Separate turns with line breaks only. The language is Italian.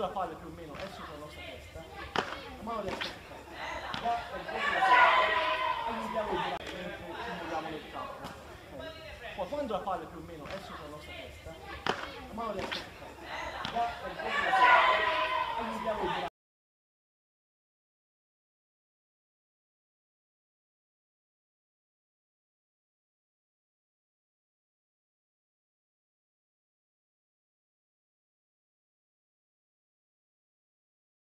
Quando la palla più o meno è sopra la nostra testa, la mano destra si ferma. è il dietro la testa. E iniziamo a girare mentre muoviamo nel campo. Poi quando la palla più o meno è sopra la nostra testa, la mano destra si ferma. Va